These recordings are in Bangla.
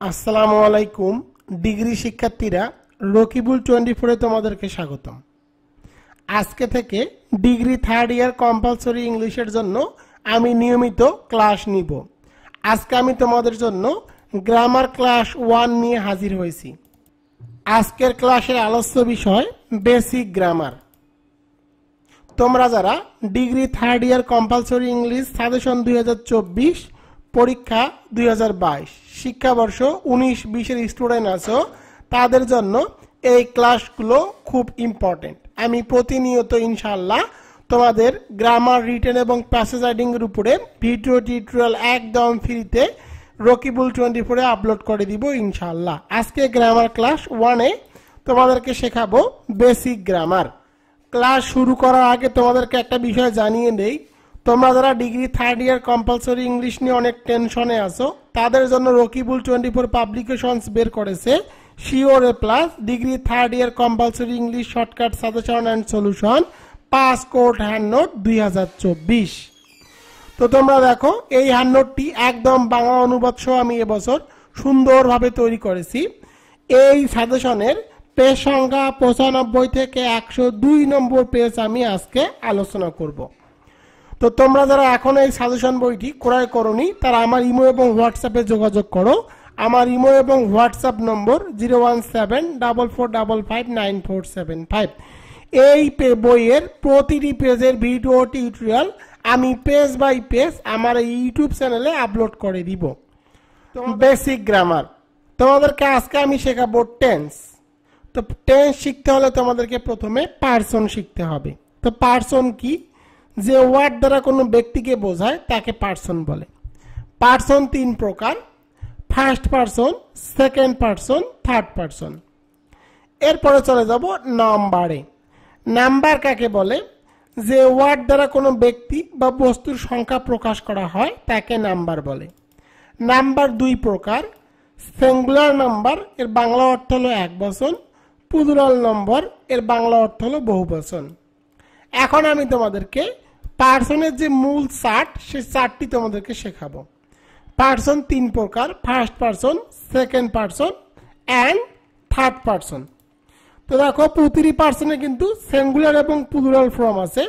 আসসালামু আলাইকুম, ডিগ্রি শিক্ষার্থীরা রকিবুল টোয়েন্টি ফোরে তোমাদেরকে স্বাগতম। আজকে থেকে ডিগ্রি থার্ড ইয়ার কম্পালসরি ইংলিশের জন্য আমি নিয়মিত ক্লাস নিব। আজকে আমি তোমাদের জন্য গ্রামার ক্লাস ওয়ান নিয়ে হাজির হয়েছি। আজকের ক্লাসের আলোচ্য বিষয় বেসিক গ্রামার। তোমরা যারা degree third year compulsory English suggestion দুই পরীক্ষা দুই হাজার বাইশ। শিক্ষাবর্ষ উনিশ বিশের স্টুডেন্ট আছো, তাদের জন্য এই ক্লাসগুলো খুব ইম্পর্টেন্ট আমি প্রতিনিয়ত ইনশাল্লাহ তোমাদের গ্রামার রিটেন এবং প্যাসেজ রাইডিং এর উপরে ভিডিও টিউটোরিয়াল একদম ফ্রিতে রকিবুল টোয়েন্টি ফোরে আপলোড করে দিব ইনশাল্লাহ আজকে গ্রামার ক্লাস ওয়ানে তোমাদেরকে শেখাবো বেসিক গ্রামার ক্লাস শুরু করার আগে তোমাদেরকে একটা বিষয় জানিয়ে দেই তোমরা যারা degree third year compulsory English নিয়ে অনেক টেনশনে আছো, তাদের জন্য রকিবুল টোয়েন্টি ফোর পাবলিকেশনস বের করেছে। Sure A plus degree third year compulsory English shortcut suggestion and solution pass course hand note দুই হাজার চব্বিশ। তো তোমরা দেখো, এই হ্যান্ড নোটটি একদম বাংলা অনুবাদ সহ আমি এবছর সুন্দরভাবে তৈরি করেছি। এই সাজেশনের পেজ সংখ্যা পঁচানব্বই থেকে একশো দুই নম্বর পেজ আমি আজকে আলোচনা করব। তো তোমরা যারা এখন এই সাজেশন বইটি ক্রয় করনি তারা আমার ইমো এবং হোয়াটসঅ্যাপে যোগাযোগ করো। আমার ইমো এবং হোয়াটসঅ্যাপ নম্বর zero one seven double four double five nine four seven five এই বইয়ের প্রতিটি পেজের ভিডিও টিউটোরিয়াল আমি পেজ বাই পেজ আমার এই ইউটিউব চ্যানেলে আপলোড করে দিব। বেসিক গ্রামার তোমাদেরকে আজকে আমি শেখাবো টেন্স তো টেন্স শিখতে হলে তোমাদেরকে প্রথমে পার্সন শিখতে হবে। তো পার্সন কি? যে ওয়ার্ড দ্বারা কোনো ব্যক্তিকে বোঝায়, তাকে পার্সন বলে। পার্সন তিন প্রকার। First person, second person, third person. এরপরে চলে যাব নাম্বারে। নাম্বার কাকে বলে? যে ওয়ার্ড দ্বারা কোনো ব্যক্তি বা বস্তুর সংখ্যা প্রকাশ করা হয়, তাকে নাম্বার বলে। নাম্বার দুই প্রকার। সিঙ্গুলার নাম্বার, এর বাংলা অর্থ হলো এক বচন। পুদুরাল নম্বর, এর বাংলা অর্থ হলো বহু বচন। এখন আমি তোমাদেরকে পার্সনের যে মূল চার্ট, সেই চার্টটি তোমাদেরকে শেখাবো। পার্সন তিন প্রকার, first person, second person, and third person. তো দেখো, প্রতিটি পার্সনে কিন্তু সিঙ্গুলার এবং পুলুরাল ফর্ম আছে।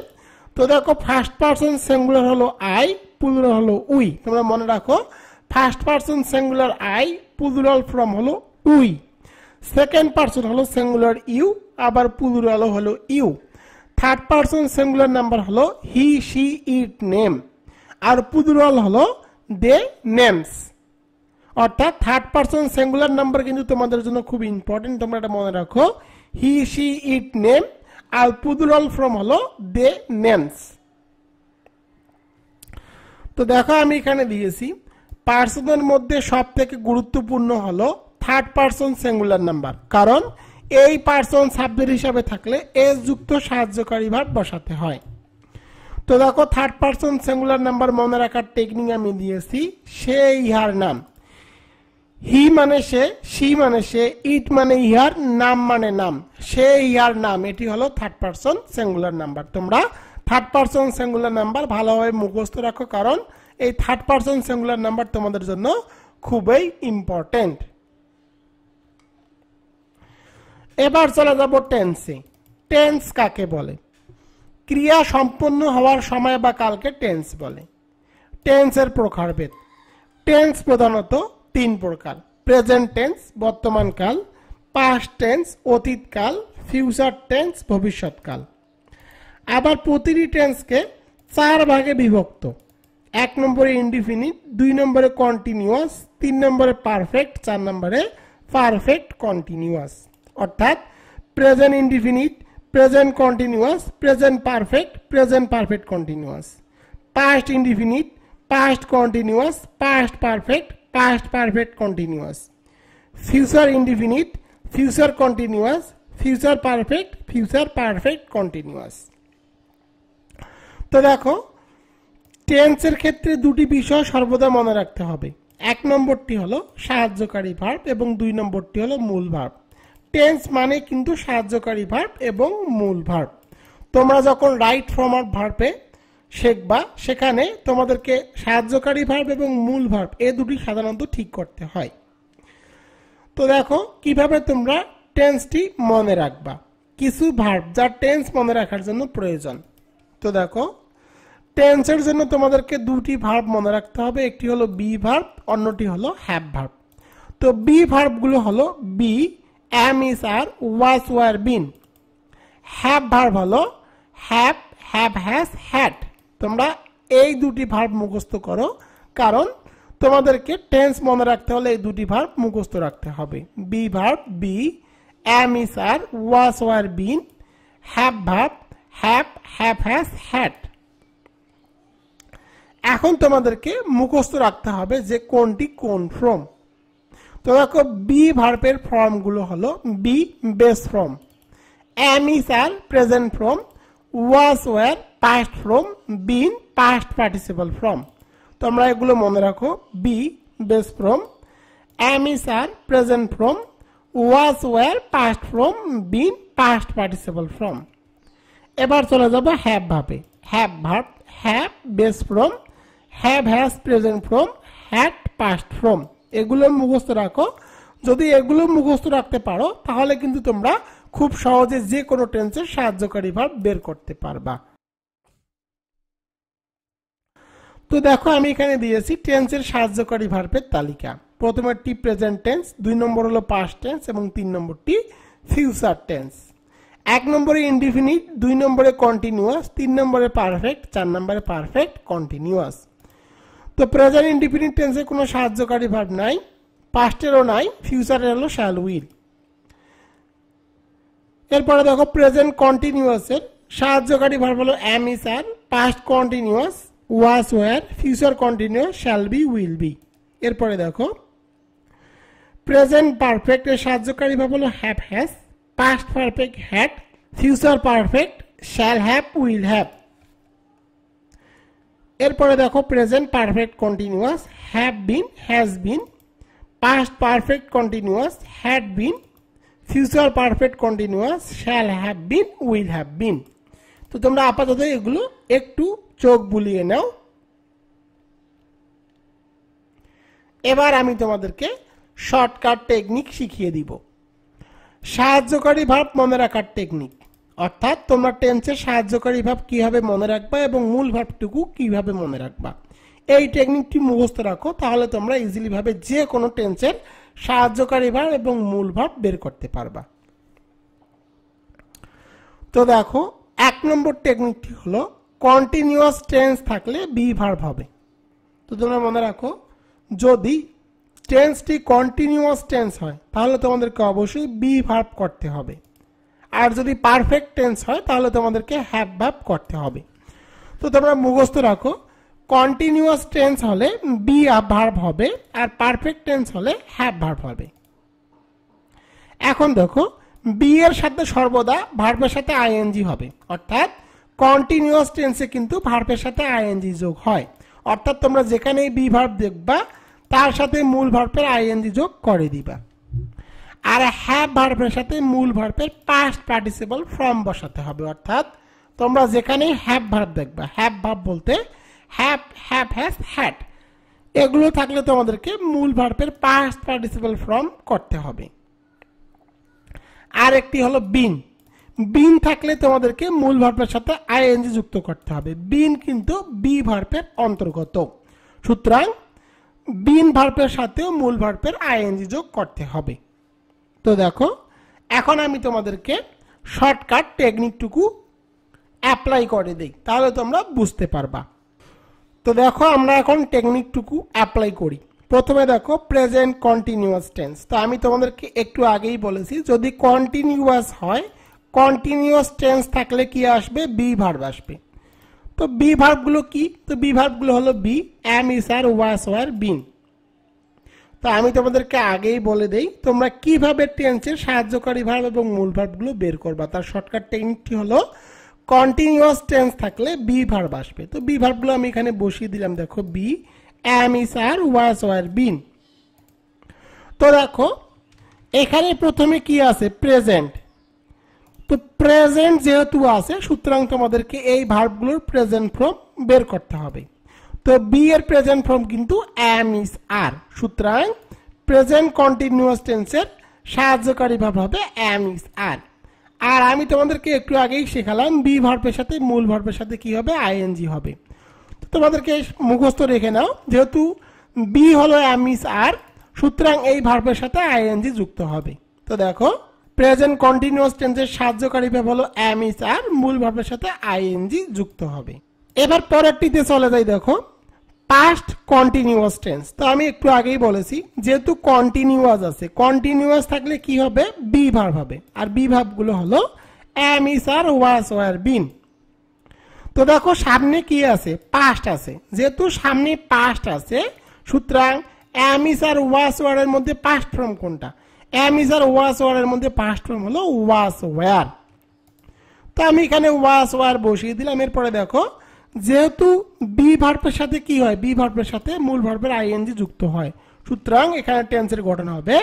তো দেখো, ফার্স্ট পার্সন সিঙ্গুলার হলো আই, পুলুরাল হলো উই। তোমরা মনে রাখো, first person singular I, plural form হলো উই। সেকেন্ড পার্সন হলো সিঙ্গুলার ইউ, আবার পুলুরাল হলো you. Third person singular number হলো হি শি ইট নেম আর পুলুরাল হলো দে নেমস অর্থাৎ থার্ড পার্সন সিঙ্গুলার নাম্বার কিন্তু তোমাদের জন্য খুব ইম্পর্টেন্ট তোমরা এটা মনে রাখো। হি শি ইট নেম আর পুদুরাল ফ্রম হলো দে নেমস তো দেখো আমি এখানে দিয়েছি পার্সনের মধ্যে সব থেকে গুরুত্বপূর্ণ হলো থার্ড পার্সন সিঙ্গুলার নাম্বার কারণ এই পার্সন সাবজেক্ট হিসাবে থাকলে এস যুক্ত সাহায্যকারী ভাব বসাতে হয়। তো দেখো থার্ড পার্সন সিঙ্গুলার নাম্বার মনে রাখার টেকনিক আমি দিয়েছি, সে ইহার নাম। হি মানে সে, সি মানে সে, ইট মানে ইহার, নাম মানে নাম। সে ইহার নাম, এটি হলো থার্ড পার্সন সিঙ্গুলার নাম্বার তোমরা থার্ড পার্সন সিঙ্গুলার নাম্বার ভালোভাবে মুখস্থ রাখো, কারণ এই থার্ড পার্সন সিঙ্গুলার নাম্বার তোমাদের জন্য খুবই ইম্পর্টেন্ট এবার চলে যাব টেন্সে টেন্স কাকে বলে? ক্রিয়া সম্পন্ন হওয়ার সময় বা কালকে টেন্স বলে। টেন্সের প্রকারভেদ। টেন্স প্রধানত তিন প্রকার। প্রেজেন্ট টেন্স বর্তমান কাল পাস্ট টেন্স অতীতকাল ফিউচার টেন্স ভবিষ্যৎকাল আবার প্রতিটি টেন্সকে চার ভাগে বিভক্ত। এক নম্বরে ইনডিফিনিট দুই নম্বরে কন্টিনিউয়াস তিন নম্বরে পারফেক্ট চার নম্বরে পারফেক্ট কন্টিনিউয়াস অর্থাৎ present indefinite present continuous present perfect present perfect continuous past indefinite past continuous past perfect past perfect continuous future indefinite future continuous future perfect future perfect continuous তো দেখো টেন্সের ক্ষেত্রে দুটি বিষয় সর্বদা মনে রাখতে হবে। এক নম্বরটি হলো সাহায্যকারী ভার্ব এবং দুই নম্বরটি হলো মূল ভার্ব টেন্স মানে কিন্তু সাহায্যকারী ভার্ব এবং মূল ভার্ব তোমরা যখন রাইট ফর্ম অফ ভার্বে শেখবা, সেখানে তোমাদেরকে সাহায্যকারী ভার্ব এবং মূল ভার্ব এ দুটি সাধারণত ঠিক করতে হয়। তো দেখো, কীভাবে তোমরা টেন্সটি মনে রাখবা? কিছু ভার্ব যা টেন্স মনে রাখার জন্য প্রয়োজন। তো দেখো টেন্সের জন্য তোমাদেরকে দুটি ভার্ব মনে রাখতে হবে। একটি হলো বি ভার্ব অন্যটি হলো হ্যাভ ভার্ব তো বি ভার্বগুলো হলো be am is are was were been. Have verb হলো হ্যাভ হ্যাভ হ্যাজ হ্যাড তোমরা এই দুটি ভার্ব মুখস্থ করো, কারণ তোমাদেরকে টেন্স মনে রাখতে হলে এই দুটি ভার্ব মুখস্থ রাখতে হবে। Be verb, be am is are was were been. Have verb have have has had এখন তোমাদেরকে মুখস্থ রাখতে হবে যে কোনটি কোন ফ্রম। তো দেখো বি ভার্বের ফর্মগুলো হলো be base form am is are present form was were past form been past participle form তোমরা এগুলো মনে রাখো be base form am is are present form was were past form been past participle form এবার চলে যাব have verb have verb have base form have has present form had past form এগুলো মুখস্থ রাখো। যদি এগুলো মুখস্থ রাখতে পারো, তাহলে কিন্তু তোমরা খুব সহজে যে কোনো টেন্সের সাহায্যকারী ভাব বের করতে পারবা। তো দেখো, আমি এখানে দিয়েছি টেন্সের সাহায্যকারী ভার্বের তালিকা। প্রথমেরটি প্রেজেন্ট টেন্স, দুই নম্বর হলো পাস্ট টেন্স এবং তিন নম্বরটি ফিউচার টেন্স এক নম্বরে ইনডিফিনিট দুই নম্বরে কন্টিনিউয়াস তিন নম্বরে পারফেক্ট চার নম্বরে পারফেক্ট কন্টিনিউয়াস তো প্রেজেন্ট ইনডিফিনিট টেন্সে কোনো সাহায্যকারী ভাব নাই পাস্টেরও নাই ফিউচারের হলো শ্যাল উইল এরপরে দেখো প্রেজেন্ট কন্টিনিউয়াসের সাহায্যকারী ভার্ব হলো am is are past continuous was were future continuous shall be will be এরপরে দেখো প্রেজেন্ট পারফেক্ট এর সাহায্যকারী ভার্ব হলো have has past perfect had future perfect shall have will have এরপরে দেখো present perfect continuous have been has been past perfect continuous had been future perfect continuous shall have been will have been তো তোমরা আপাতত এগুলো একটু চোখ বুলিয়ে নাও। এবার আমি তোমাদেরকে শর্টকাট টেকনিক শিখিয়ে দিব। সাহায্যকারী ভাব মনে রাখার টেকনিক অর্থাৎ তোমরা টেন্সের সাহায্যকারী ভাব কীভাবে মনে রাখবা এবং মূল ভাবটুকু কীভাবে মনে রাখবা। এই টেকনিকটি মুখস্থ রাখো, তাহলে তোমরা ইজিলি ভাবে যে কোনো টেন্সের সাহায্যকারী ভাব এবং মূল ভাব বের করতে পারবা। তো দেখো, এক নম্বর টেকনিকটি হলো কন্টিনিউয়াস টেন্স থাকলে বি ভার্ব হবে। তো তোমরা মনে রাখো, যদি টেন্সটি কন্টিনিউয়াস টেন্স হয়, তাহলে তোমাদেরকে অবশ্যই বি ভার্ব করতে হবে। আর যদি পারফেক্ট টেন্স হয়, তাহলে তোমাদেরকে হ্যাপ ভার্ব করতে হবে। তো তোমরা মুখস্থ রাখো কন্টিনিউয়াস টেন্স হলে বি ভার্ব হবে, আর পারফেক্ট টেন্স হলে হ্যাপ ভার্ব হবে। এখন দেখো বি এর সাথে সর্বদা ভার্বের সাথে আইএনজি হবে। অর্থাৎ কন্টিনিউয়াস টেন্সে কিন্তু ভার্বের সাথে আইএনজি যোগ হয়। অর্থাৎ তোমরা যেখানেই বি ভার্ব দেখবা, তার সাথে মূল ভার্বের আইএনজি যোগ করে দিবা। আর হ্যাভ ভার্বের সাথে মূল ভার্বের পাস্ট পার্টিসিপাল ফর্ম বসাতে হবে, অর্থাৎ তোমরা যেখানেই হ্যাভ ভার্ব দেখবা হ্যাভ ভার্ব বলতে হ্যাভ হ্যাভ হ্যাজ হ্যাড এগুলো থাকলে তোমাদেরকে মূল ভার্বের পাস্ট পার্টিসিপাল ফর্ম করতে হবে। আর একটি হলো বিন বিন থাকলে তোমাদেরকে মূল ভার্বের সাথে আইএনজি যুক্ত করতে হবে বিন কিন্তু বি ভার্বের অন্তর্গত, সুতরাং বিন ভার্বের সাথেও মূল ভার্বের আইএনজি যোগ করতে হবে। তো দেখো, এখন আমি তোমাদেরকে শর্টকাট টেকনিকটুকু অ্যাপ্লাই করে দিই, তাহলে তোমরা বুঝতে পারবা। তো দেখো, আমরা এখন টেকনিকটুকু অ্যাপ্লাই করি। প্রথমে দেখো প্রেজেন্ট কন্টিনিউয়াস টেন্স তো আমি তোমাদেরকে একটু আগেই বলেছি, যদি কন্টিনিউয়াস হয় কন্টিনিউয়াস টেন্স থাকলে কি আসবে? বি ভার্ব আসবে। তো বি ভার্বগুলো কি? তো বি ভার্বগুলো হলো be am is are was were বিন তো আমি তোমাদেরকে আগেই বলে দেই, তোমরা কীভাবে টেন্সের সাহায্যকারী ভার্ব এবং মূল ভার্বগুলো বের করবা? তার শর্টকাট টেকনিকটি হলো কন্টিনিউয়াস টেন্স থাকলে বি ভার্ব আসবে। তো বি ভার্বগুলো আমি এখানে বসিয়ে দিলাম, দেখো B am is are was were বিন তো দেখো, এখানে প্রথমে কি আছে? প্রেজেন্ট তো প্রেজেন্ট যেহেতু আছে, সুতরাং তোমাদেরকে এই ভার্বগুলোর প্রেজেন্ট ফর্ম বের করতে হবে। তো বি এর প্রেজেন্ট ফর্ম কিন্তু এম ইজ আর সুতরাং প্রেজেন্ট কন্টিনিউয়াস টেন্সের সাহায্যকারী ভাব হবে অ্যাম ইজ আর আর আমি তোমাদেরকে একটু আগেই শেখালাম বি ভার্বের সাথে মূল ভার্বের সাথে কি হবে? আইএনজি হবে। তো তোমাদেরকে মুখস্থ রেখে নাও, যেহেতু বি হলো অ্যাম ইজ আর সুতরাং এই ভার্বের সাথে আইএনজি যুক্ত হবে। তো দেখো প্রেজেন্ট কন্টিনিউয়াস টেন্সের সাহায্যকারী ভাব হলো অ্যাম ইজ আর মূল ভার্বের সাথে আইএনজি যুক্ত হবে। এবার পরেরটিতে চলে যাই, দেখো। পাস্ট কন্টিনিউয়াস টেন্স তো আমি একটু আগেই বলেছি, যেহেতু কন্টিনিউয়াস আছে কন্টিনিউয়াস থাকলে কি হবে? বি ভার্ব হবে। আর বি ভার্বগুলো হলো am is are was were বিন তো দেখো সামনে কি আছে? পাস্ট আছে। যেহেতু সামনে পাস্ট আছে, সুতরাং অ্যাম ইস আর ওয়াস ওয়ারের মধ্যে পাস্ট ফর্ম কোনটা? অ্যাম ইস আর ওয়াস ওয়ারের মধ্যে পাস্ট ফর্ম হলো ওয়াস ওয়ার তো আমি এখানে ওয়াস ওয়ার বসিয়ে দিলাম। এরপরে দেখো যেহেতু বি ভার্বের সাথে কি হয়? বি ভার্বের সাথে মূল ভার্বের আইএনজি যুক্ত হয়। সুতরাং এখানে টেন্সের গঠন হবে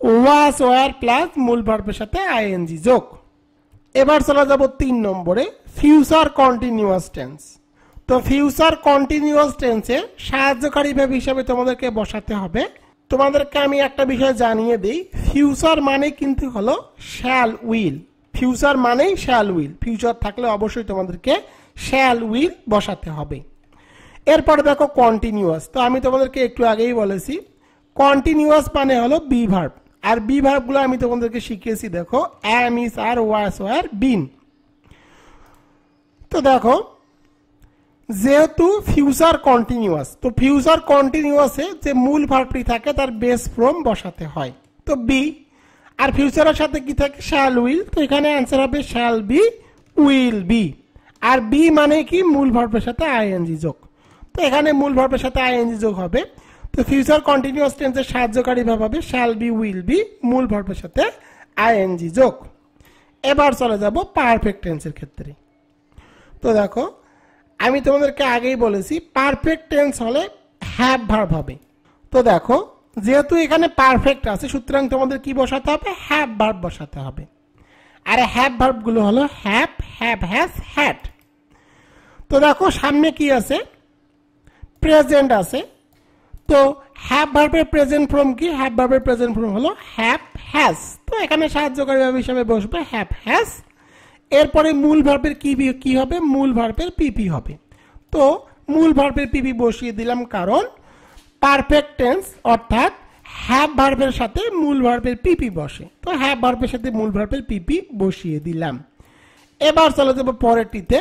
ওয়াস ওয়ার প্লাস মূল ভার্বের সাথে আইএনজি যোগ। এবার চলে যাব তিন নম্বরে ফিউচার কন্টিনিউয়াস টেন্স তো ফিউচার কন্টিনিউয়াস টেন্সে সাহায্যকারী ভাব হিসাবে তোমাদেরকে বসাতে হবে। তোমাদেরকে আমি একটা বিষয় জানিয়ে দিই। ফিউচার মানে কিন্তু হলো শ্যাল উইল ফিউচার মানেই শ্যাল উইল ফিউচার থাকলে অবশ্যই তোমাদেরকে শ্যাল উইল বসাতে হবে। এরপর দেখো কন্টিনিউয়াস তো আমি তোমাদেরকে একটু আগেই বলেছি কন্টিনিউয়াস মানে হলো বি ভার্ব আর বি ভার্বগুলো আমি তোমাদেরকে শিখিয়েছি, দেখো অ্যাম ইস আর ওয়াস ওয়ার বিন তো দেখো, যেহেতু ফিউচার কন্টিনিউয়াস তো ফিউচার কন্টিনিউয়াসে যে মূল ভার্বটি থাকে, তার বেস ফ্রম বসাতে হয়। তো বি আর ফিউচারের সাথে কি থাকে? শ্যাল উইল তো এখানে অ্যান্সার হবে শ্যাল বি উইল বি আর বি মানে কি? মূল ভার্বের সাথে আইএনজি যোগ। তো এখানে মূল ভার্বের সাথে আইএনজি যোগ হবে। তো ফিউচার কন্টিনিউয়াস টেন্সের সাহায্যকারী ভাব হবে শ্যাল বি উইল বি মূল ভার্বের সাথে আইএনজি যোগ। এবার চলে যাব পারফেক্ট টেন্সের ক্ষেত্রে। তো দেখো, আমি তোমাদেরকে আগেই বলেছি পারফেক্ট টেন্স হলে হ্যাভ ভার্ব হবে। তো দেখো, যেহেতু এখানে পারফেক্ট আছে, সুতরাং তোমাদের কি বসাতে হবে? হ্যাভ ভার্ব বসাতে হবে। আর হ্যাভ ভার্বগুলো হলো হ্যাভ হ্যাভ হ্যাজ হ্যাড তো দেখো, সামনে কি আছে? প্রেজেন্ট আছে। তো হ্যাভ ভার্বের প্রেজেন্ট ফর্ম কি? হ্যাভ ভার্বের প্রেজেন্ট ফর্ম হলো হ্যাভ হ্যাজ তো এখানে সাহায্যকারী ভাব হিসাবে বসবে হ্যাভ হ্যাজ এরপরে মূল ভার্বের কি কি হবে? মূল ভার্বের পিপি হবে। তো মূল ভার্বের পিপি বসিয়ে দিলাম কারণ পারফেক্ট টেন্স অর্থাৎ হ্যাভ ভার্বের সাথে মূল ভার্বের পিপি বসে। তো হ্যাভ ভার্বের সাথে মূল ভার্বের পিপি বসিয়ে দিলাম। এবার চলে যাব পরেরটিতে।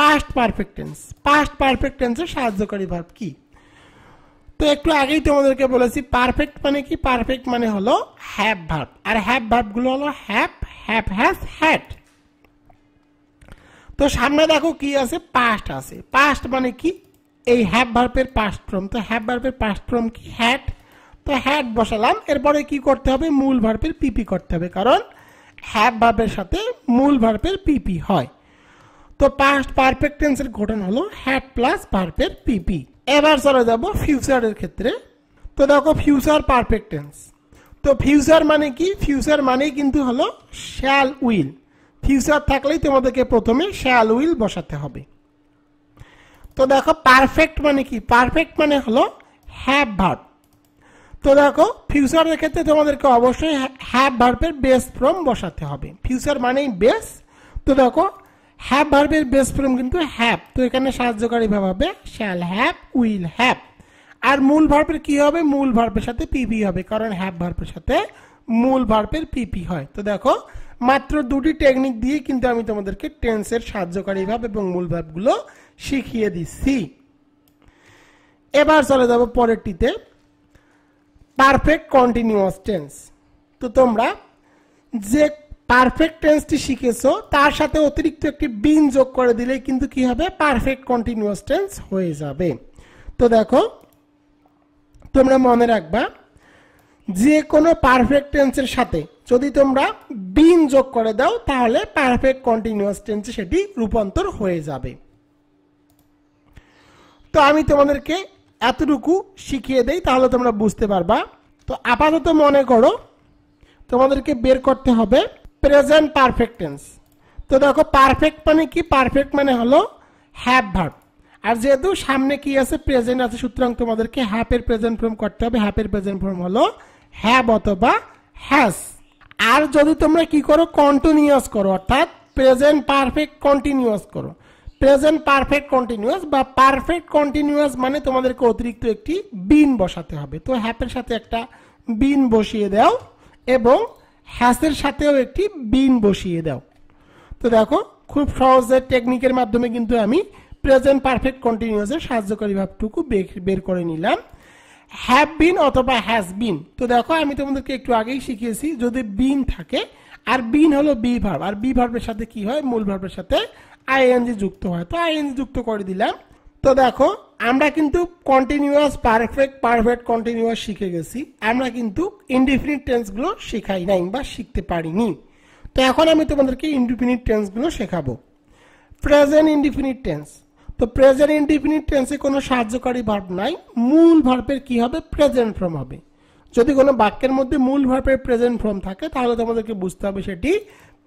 Past perfect tense past perfect টেন্সের সাহায্যকারী ভাব কি? তো একটু আগেই তোমাদেরকে বলেছি পারফেক্ট মানে কি? পারফেক্ট মানে হলো হ্যাভ ভার্ব আর হ্যাভ ভার্বগুলো হলো হ্যাভ হ্যাভ হ্যাজ হ্যাড তো সামনে দেখো কি আছে? পাস্ট আছে। পাস্ট মানে কি? এই হ্যাভ ভার্বের পাস্ট ফর্ম তো হ্যাভ ভার্বের পাস্ট ফর্ম কি? হ্যাড তো হ্যাড বসালাম। এরপরে কি করতে হবে? মূল ভার্বের পিপি করতে হবে। কারণ হ্যাভ ভার্বের সাথে মূল ভার্বের পিপি হয়। তো পাস্ট পারফেক্ট টেন্সের গঠন হলো হ্যাড প্লাস পারফেক্ট পিপি এবার চলে যাব ফিউচারের ক্ষেত্রে। তো দেখো ফিউচার পারফেক্ট টেন্স তো ফিউচার মানে কি? ফিউচার মানেই কিন্তু হলো শ্যাল উইল ফিউচার থাকলেই তোমাদেরকে প্রথমে শ্যাল উইল বসাতে হবে। তো দেখো পারফেক্ট মানে কি? পারফেক্ট মানে হলো হ্যাভ ভার্ব তো দেখো ফিউচারের ক্ষেত্রে তোমাদেরকে অবশ্যই হ্যাভ ভার্বের বেস ফ্রম বসাতে হবে। ফিউচার মানেই বেস তো দেখো হ্যাভ ভার্বের বেস ফ্রম কিন্তু হ্যাভ তো এখানে সাহায্যকারী ভাব হবে শ্যাল হ্যাভ উইল হ্যাভ আর মূল ভার্বের কি হবে? মূল ভার্বের সাথে পিপি হবে, কারণ হ্যাভ ভার্বের সাথে মূল ভার্বের পিপি হয়। তো দেখো, মাত্র দুটি টেকনিক দিয়ে কিন্তু আমি তোমাদেরকে টেন্সের সাহায্যকারী ভাব এবং মূল ভাবগুলো শিখিয়ে দিচ্ছি। এবার চলে যাব পরেরটিতে। পারফেক্ট কন্টিনিউয়াস টেন্স তো তোমরা যে পারফেক্ট টেন্সটি শিখেছো, তার সাথে অতিরিক্ত একটি বিন যোগ করে দিলে কিন্তু কি হবে? পারফেক্ট কন্টিনিউয়াস টেন্স হয়ে যাবে। তো দেখো, তোমরা মনে রাখবা, যে কোনো পারফেক্ট টেন্সের সাথে যদি তোমরা বিন যোগ করে দাও, তাহলে পারফেক্ট কন্টিনিউয়াস টেন্সে সেটি রূপান্তর হয়ে যাবে। তো আমি তোমাদেরকে এতটুকু শিখিয়ে দেই, তাহলে তোমরা বুঝতে পারবা। তো আপাতত মনে করো, তোমাদেরকে বের করতে হবে। প্রেজেন্ট পারফেক্ট টেন্স তো দেখো পারফেক্ট মানে কি? পারফেক্ট মানে হলো হ্যাভ ভার্ব আর যেহেতু সামনে কি আছে? প্রেজেন্ট আছে, সুতরাং তোমাদেরকে হ্যাপের প্রেজেন্ট ফর্ম করতে হবে। হ্যাপের প্রেজেন্ট ফর্ম হলো হ্যাভ অথবা হ্যাজ আর যদি তোমরা কি করো? কন্টিনিউয়াস করো, অর্থাৎ প্রেজেন্ট পারফেক্ট কন্টিনিউয়াস করো। প্রেজেন্ট পারফেক্ট কন্টিনিউয়াস বা পারফেক্ট কন্টিনিউয়াস মানে তোমাদেরকে অতিরিক্ত একটি বিন বসাতে হবে। তো হ্যাপের সাথে একটা বিন বসিয়ে দাও এবং হ্যাসের সাথেও একটি বিন বসিয়ে দাও। তো দেখো, খুব সহজে টেকনিকের মাধ্যমে কিন্তু আমি প্রেজেন্ট পারফেক্ট কন্টিনিউয়াসের সাহায্যকারী ভাবটুকু বের করে নিলাম। হ্যাভ বিন অথবা হ্যাজ বিন তো দেখো, আমি তোমাদেরকে একটু আগেই শিখিয়েছি, যদি বিন থাকে, আর বিন হলো বি ভার্ব আর বি ভার্বের সাথে কি হয়? মূল ভার্বের সাথে আইএনজি যুক্ত হয়। তো আইএনজি যুক্ত করে দিলাম। তো দেখো, আমরা কিন্তু কন্টিনিউয়াস পারফেক্ট পারফেক্ট কন্টিনিউয়াস শিখে গেছি। আমরা কিন্তু ইনডিফিনিট টেন্সগুলো শেখাই নাই বা শিখতে পারিনি। তো এখন আমি তোমাদেরকে ইনডিফিনিট টেন্সগুলো শেখাবো। প্রেজেন্ট ইনডিফিনিট টেন্স তো প্রেজেন্ট ইনডিফিনিট টেন্সে কোনো সাহায্যকারী ভার্ব নাই। মূল ভার্বের কি হবে? প্রেজেন্ট ফর্ম হবে। যদি কোনো বাক্যের মধ্যে মূল ভার্বের প্রেজেন্ট ফর্ম থাকে, তাহলে তোমাদেরকে বুঝতে হবে সেটি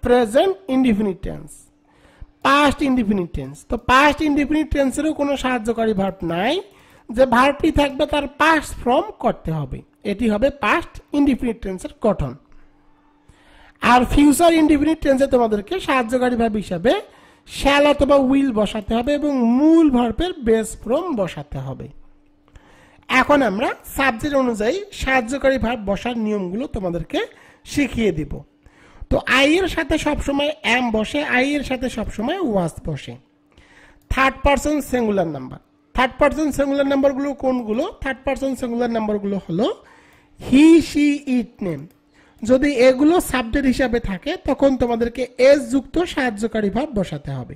present indefinite tense past indefinite tense তো পাস্ট ইনডিফিনিট টেন্সেরও কোনো সাহায্যকারী ভার্ব নাই। যে ভার্বটি থাকবে তার পাস্ট ফর্ম করতে হবে। এটি হবে পাস্ট ইনডিফিনিট টেন্সের গঠন। আর ফিউচার ইনডিফিনিট টেন্সে তোমাদেরকে সাহায্যকারী ভার্ব হিসাবে শ্যাল অথবা উইল বসাতে হবে এবং মূল ভার্বের বেস ফ্রম বসাতে হবে। এখন আমরা সাবজেক্ট অনুযায়ী সাহায্যকারী ভার্ব বসার নিয়মগুলো তোমাদেরকে শিখিয়ে দিব। তো আই এর সাথে সবসময় এম বসে আই এর সাথে সবসময় ওয়াস বসে। Third person singular number third person singular নাম্বারগুলো কোনগুলো? থার্ড পার্সন সিঙ্গুলার নাম্বারগুলো হলো হি সি ইট নেম যদি এগুলো সাবজেক্ট হিসাবে থাকে, তখন তোমাদেরকে এস যুক্ত সাহায্যকারী ভাব বসাতে হবে।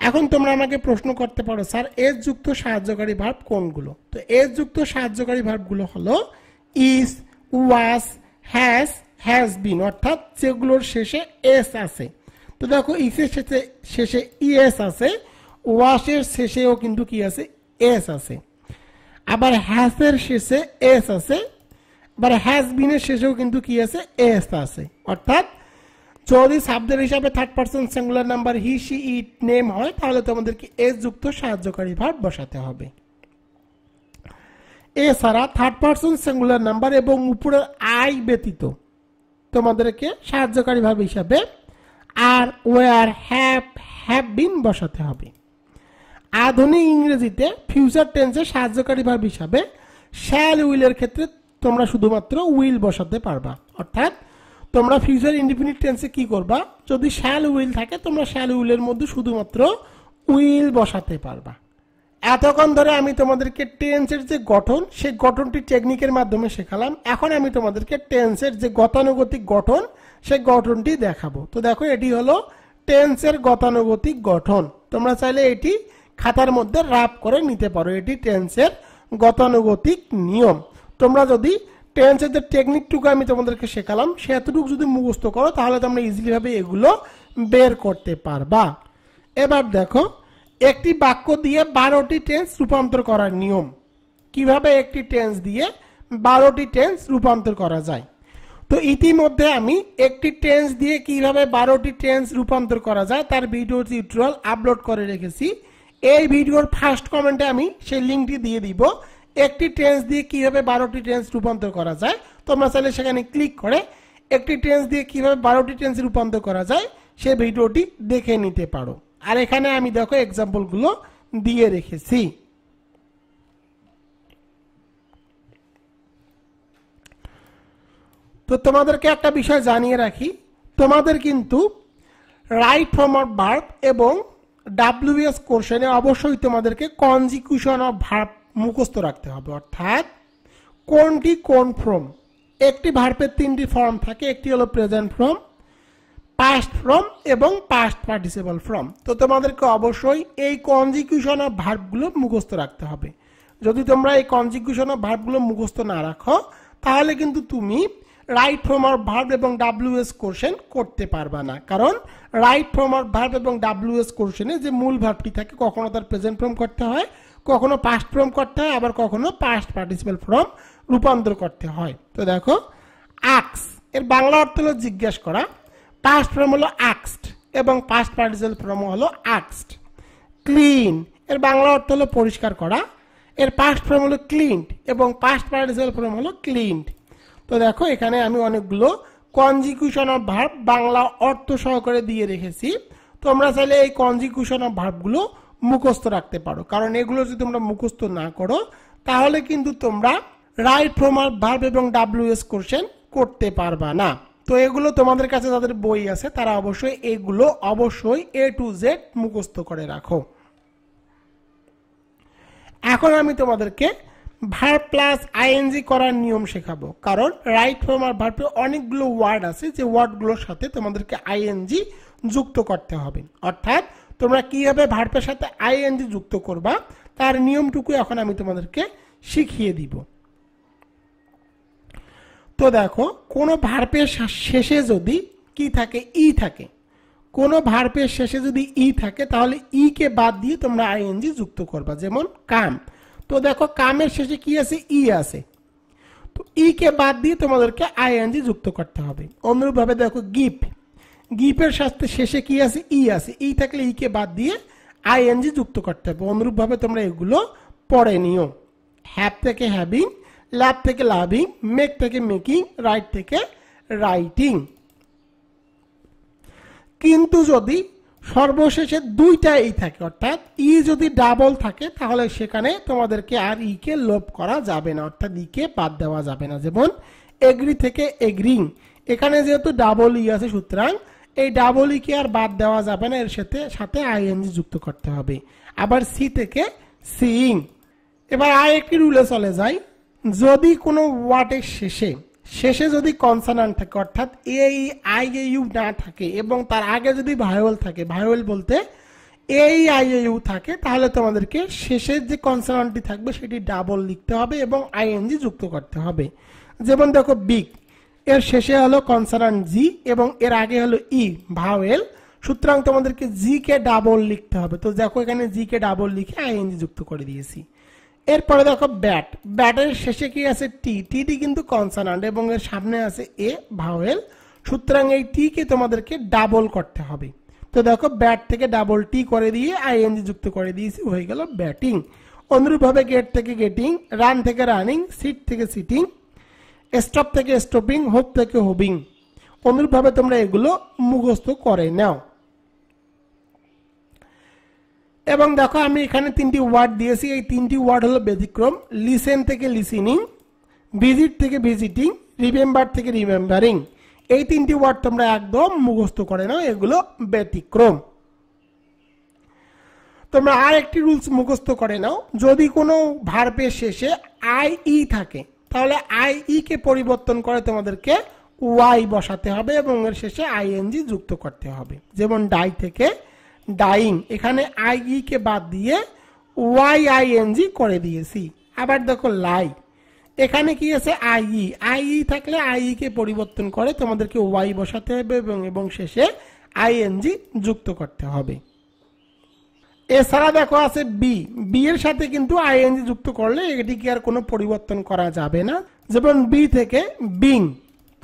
এখন তোমরা আমাকে প্রশ্ন করতে পারো, স্যার এস যুক্ত সাহায্যকারী ভাব কোনগুলো? তো এস যুক্ত সাহায্যকারী ভাবগুলো হলো ইস ওয়াস হ্যাজ হ্যাজ বিন অর্থাৎ যেগুলোর শেষে এস আছে। তো দেখো ইসের শেষে শেষে ইএস আছে, ওয়াশের শেষেও কিন্তু কি আছে? এস আছে। আবার হ্যাসের শেষে এস আছে, আবার হ্যাজ বিনের শেষেও কিন্তু কি আছে? এস আছে। অর্থাৎ যদি সাবজেক্ট হিসাবে third person singular number he she it name হয়, তাহলে তোমাদেরকে এস যুক্ত সাহায্যকারী ভাব বসাতে হবে। এছাড়া থার্ড পার্সন সিঙ্গুলার নাম্বার এবং উপরের আই ব্যতীত তোমাদেরকে সাহায্যকারী ভাব হিসাবে আর ওয়ার হ্যাভ হ্যাভ বিন বসাতে হবে। আধুনিক ইংরেজিতে ফিউচার টেন্সে সাহায্যকারী ভাব হিসাবে শ্যাল উইলের ক্ষেত্রে তোমরা শুধুমাত্র উইল বসাতে পারবা। অর্থাৎ তোমরা ফিউচার ইন্ডিপেন্ডেন্ট টেন্সে কি করবা? যদি শ্যাল উইল থাকে, তোমরা শ্যাল উইলের মধ্যে শুধুমাত্র উইল বসাতে পারবা। এতক্ষণ ধরে আমি তোমাদেরকে টেন্সের যে গঠন, সেই গঠনটি টেকনিকের মাধ্যমে শেখালাম। এখন আমি তোমাদেরকে টেন্সের যে গতানুগতিক গঠন, সেই গঠনটি দেখাবো। তো দেখো, এটি হলো টেন্সের গতানুগতিক গঠন। তোমরা চাইলে এটি খাতার মধ্যে রাপ করে নিতে পারো। এটি টেন্সের গতানুগতিক নিয়ম। তোমরা যদি টেন্সের যে টেকনিকটুকু আমি তোমাদেরকে শেখালাম সেতটুকু যদি মুখস্থ করো, তাহলে তোমরা ইজিলিভাবে এগুলো বের করতে পারবা। এবার দেখো একটি বাক্য দিয়ে বারোটি টেন্স রূপান্তর করার নিয়ম। কীভাবে একটি টেন্স দিয়ে বারোটি টেন্স রূপান্তর করা যায়? তো ইতিমধ্যে আমি একটি টেন্স দিয়ে কীভাবে বারোটি টেন্স রূপান্তর করা যায় তার ভিডিও টিউটোরিয়াল আপলোড করে রেখেছি। এই ভিডিওর ফার্স্ট কমেন্টে আমি সেই লিঙ্কটি দিয়ে দিব। একটি টেন্স দিয়ে কীভাবে বারোটি টেন্স রূপান্তর করা যায়? তোমরা চাইলে সেখানে ক্লিক করে একটি টেন্স দিয়ে কীভাবে বারোটি টেন্স রূপান্তর করা যায় সে ভিডিওটি দেখে নিতে পারো। আর এখানে আমি দেখো এক্সাম্পলগুলো দিয়ে রেখেছি। তো তোমাদেরকে একটা বিষয় জানিয়ে রাখি, তোমাদের কিন্তু রাইট ফর্ম অফ ভার্ব এবং ডাব্লিউএস কোর্শনে অবশ্যই তোমাদেরকে কনজিকিউশন অফ ভার্ব মুখস্থ রাখতে হবে। অর্থাৎ কোনটি কোন ফর্ম একটি ভার্বের তিনটি ফর্ম থাকে, একটি হলো প্রেজেন্ট ফর্ম পাস্ট ফর্ম এবং পাস্ট পার্টিসিপাল ফর্ম তো তোমাদেরকে অবশ্যই এই কনজিকিউশন অফ ভার্বগুলো মুখস্থ রাখতে হবে। যদি তোমরা এই কনজিকিউশন অফ ভার্বগুলো মুখস্থ না রাখো, তাহলে কিন্তু তুমি রাইট ফ্রম অফ ভার্ব এবং ডাব্লিউএস কোশ্চেন করতে পারবা না। কারণ রাইট ফ্রম অফ ভার্ব এবং ডাব্লিউএস কোশ্চেনে যে মূল ভার্বটি থাকে, কখনো তার প্রেজেন্ট ফর্ম করতে হয়, কখনো পাস্ট ফর্ম করতে হয়, আবার কখনো পাস্ট পার্টিসিপাল ফর্ম রূপান্তর করতে হয়। তো দেখো আক্স এর বাংলা অর্থ হলো জিজ্ঞেস করা। পাস্ট ফর্ম হলো আক্সড এবং পাস্ট পার্টিসিপাল ফর্ম হলো আক্সড ক্লিন এর বাংলা অর্থ হলো পরিষ্কার করা। এর পাস্ট ফর্ম হলো ক্লিনড এবং পাস্ট পার্টিসিপাল ফর্ম হলো ক্লিনড তো দেখো, এখানে আমি অনেকগুলো কনজিকিউশন অফ ভার্ব বাংলা অর্থ সহকারে দিয়ে রেখেছি। তোমরা চাইলে এই কনজিকিউশন অফ ভার্বগুলো মুখস্থ রাখতে পারো। কারণ এগুলো যদি তোমরা মুখস্থ না করো, তাহলে কিন্তু তোমরা রাইট ফ্রম আর ভার্ব এবং ডাব্লিউএস কোশ্চেন করতে পারবা না। তো এগুলো তোমাদের কাছে যাদের বই আছে, তারা অবশ্যই এগুলো অবশ্যই এ টু জেড মুখস্থ করে রাখো। এখন আমি তোমাদেরকে ভার প্লাস আইএনজি করার নিয়ম শেখাবো। কারণ রাইট ফর্ম আর ভার্পে অনেকগুলো ওয়ার্ড আছে, যে ওয়ার্ডগুলোর সাথে তোমাদেরকে আইএনজি যুক্ত করতে হবে। অর্থাৎ তোমরা কীভাবে ভার্পের সাথে আইএনজি যুক্ত করবা, তার নিয়মটুকু এখন আমি তোমাদেরকে শিখিয়ে দিব। তো দেখো, কোনো ভার্পের শেষে যদি কি থাকে, ই থাকে। কোনো ভার্পের শেষে যদি ই থাকে, তাহলে ই কে বাদ দিয়ে তোমরা আইএনজি যুক্ত করবা, যেমন কাম। তো দেখো, কামের শেষে কি আছে? ই আছে। তো ই কে বাদ দিয়ে তোমাদেরকে আইএনজি যুক্ত করতে হবে। অনুরূপভাবে দেখো, গিফট। গিফের সাথে শেষে কি আছে? ই আছে। ই থাকলে ই কে বাদ দিয়ে আইএনজি যুক্ত করতে হবে। অনুরূপভাবে তোমরা এগুলো পড়ে নিও। হ্যাপ থেকে হ্যাভিং ল্যাব থেকে লাভিং মেক থেকে মেকিং রাইট থেকে রাইটিং কিন্তু যদি সর্বশেষে দুইটা ই থাকে, অর্থাৎ ই যদি ডাবল থাকে, তাহলে সেখানে তোমাদেরকে আর ই কে লোপ করা যাবে না, অর্থাৎ ই কে বাদ দেওয়া যাবে না। যেমন এগ্রি থেকে এগ্রিং এখানে যেহেতু ডাবল ই আছে, সুতরাং এই ডাবল ই কে আর বাদ দেওয়া যাবে না, এর সাথে সাথে আইএনজি যুক্ত করতে হবে। আবার সি থেকে সিইং এবার আর একটি রুলে চলে যায় যদি কোনো ওয়ার্ডের শেষে শেষে যদি কনসানান্ট থাকে, অর্থাৎ এ আই এ ইউ না থাকে এবং তার আগে যদি ভায়োল থাকে ভায়োল বলতে এই আই এ ইউ থাকে, তাহলে তোমাদেরকে শেষের যে কনসানান্টটি থাকবে, সেটি ডাবল লিখতে হবে এবং আইএনজি যুক্ত করতে হবে। যেমন দেখো বিগ এর শেষে হলো কনসানান্ট জি এবং এর আগে হলো ই ভাওয়েল সুতরাং তোমাদেরকে জি কে ডাবল লিখতে হবে। তো দেখো, এখানে জি কে ডাবল লিখে আইএনজি যুক্ত করে দিয়েছি। এরপরে দেখো ব্যাট ব্যাটের শেষে কি আছে টি টি কিন্তু কনসানান্ট এবং এর সামনে আছে এ ভাওয়েল সুতরাং এই টি কে তোমাদেরকে ডাবল করতে হবে। তো দেখো ব্যাট থেকে ডাবল টি করে দিয়ে আইএনজি যুক্ত করে দিয়েছি, হয়ে গেল ব্যাটিং অনুরূপভাবে গেট থেকে গেটিং রান থেকে রানিং সিট থেকে সিটিং স্টপ থেকে স্টপিং হোপ থেকে হোবিং অনুরূপভাবে তোমরা এগুলো মুখস্থ করে নাও। এবং দেখো, আমি এখানে তিনটি ওয়ার্ড দিয়েছি। এই তিনটি ওয়ার্ড হলো ব্যতিক্রম লিসেন থেকে লিসেনিং ভিজিট থেকে ভিজিটিং রিমেম্বার থেকে রিমেম্বারিং এই তিনটি ওয়ার্ড তোমরা একদম মুখস্থ করে নাও, এগুলো ব্যতিক্রম। তোমরা আর একটি রুলস মুখস্থ করে নাও। যদি কোনো ভার্বের শেষে আই ই থাকে, তাহলে আই ই কে পরিবর্তন করে তোমাদেরকে ওয়াই বসাতে হবে এবং এর শেষে আইএনজি যুক্ত করতে হবে। যেমন ডাই থেকে ডাইং এখানে আই ই কে বাদ দিয়ে ওয়াই আই এন জি করে দিয়েছি। আবার দেখো লাই এখানে কি আছে? আইই আইই থাকলে আইই কে পরিবর্তন করে তোমাদেরকে ওয়াই বসাতে হবে এবং এবং শেষে আইএনজি যুক্ত করতে হবে। এছাড়া দেখো আছে বি বি এর সাথে কিন্তু আইএনজি যুক্ত করলে এটি কি আর কোনো পরিবর্তন করা যাবে না? যেমন বি থেকে বিং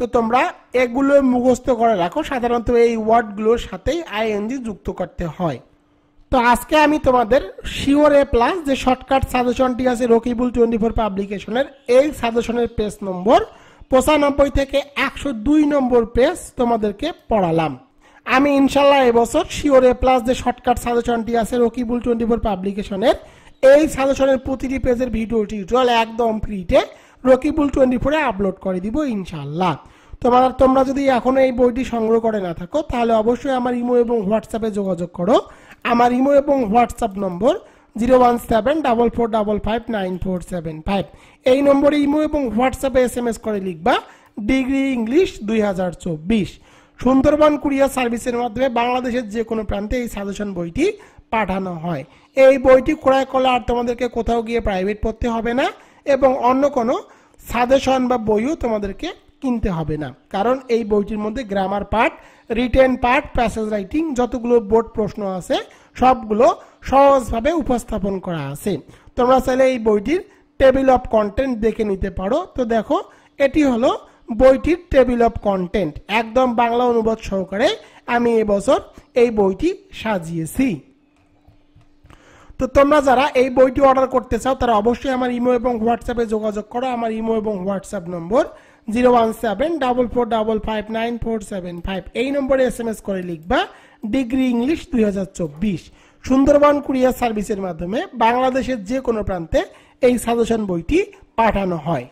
তো তোমরা এগুলো মুখস্থ করে রাখো। সাধারণত এই ওয়ার্ডগুলোর সাথেই আইএনজি যুক্ত করতে হয়। তো আজকে আমি তোমাদের শিওর এ প্লাস যে শর্টকাট সাজেশনটি আছে রকিবুল টোয়েন্টি ফোর পাবলিকেশনের এই সাজেশনের পেজ নম্বর পঁচানব্বই থেকে একশো দুই নম্বর পেজ তোমাদেরকে পড়ালাম। আমি ইনশাল্লাহ এবছর শিওর এ প্লাস যে শর্টকাট সাজেশনটি আছে রকিবুল টোয়েন্টি ফোর পাবলিকেশনের এই সাজেশনের প্রতিটি পেজের ভিডিও টিউটোরিয়াল একদম ফ্রিতে রকিবুল টোয়েন্টি ফোরে আপলোড করে দিব ইনশাল্লাহ। তোমার, তোমরা যদি এখনও এই বইটি সংগ্রহ করে না থাকো, তাহলে অবশ্যই আমার ইমো এবং হোয়াটসঅ্যাপে যোগাযোগ করো। আমার ইমো এবং WhatsApp number zero one seven double four double five nine four seven five. এই নম্বরে ইমো এবং হোয়াটসঅ্যাপে এস এম এস করে লিখবা, ডিগ্রি ইংলিশ দুই হাজার চব্বিশ। সুন্দরবন কুরিয়ার সার্ভিসের মাধ্যমে বাংলাদেশের যে কোনো প্রান্তে এই সাজেশন বইটি পাঠানো হয়। এই বইটি ক্রয় করলে আর তোমাদেরকে কোথাও গিয়ে প্রাইভেট পড়তে হবে না এবং অন্য কোনো সাজেশন বা বইও তোমাদেরকে কিনতে হবে না। কারণ এই বইটির মধ্যে grammar part written part passage writing যতগুলো বোর্ড প্রশ্ন আছে, সবগুলো সহজভাবে উপস্থাপন করা আছে। তোমরা চাইলে এই বইটির টেবিল অফ কন্টেন্ট দেখে নিতে পারো। তো দেখো, এটি হলো বইটির টেবিল অফ কন্টেন্ট একদম বাংলা অনুবাদ সহকারে আমি এবছর এই বইটি সাজিয়েছি। তো তোমরা যারা এই বইটি অর্ডার করতে চাও, তারা অবশ্যই আমার ইমো এবং হোয়াটসঅ্যাপে যোগাযোগ করো। আমার ইমো এবং WhatsApp number zero one seven double four double five nine four seven five এই নম্বরে এস এম এস করে লিখবা ডিগ্রি ইংলিশ দুই হাজার চব্বিশ। সুন্দরবন কুরিয়ার সার্ভিসের মাধ্যমে বাংলাদেশের যে কোনো প্রান্তে এই সাজেশন বইটি পাঠানো হয়।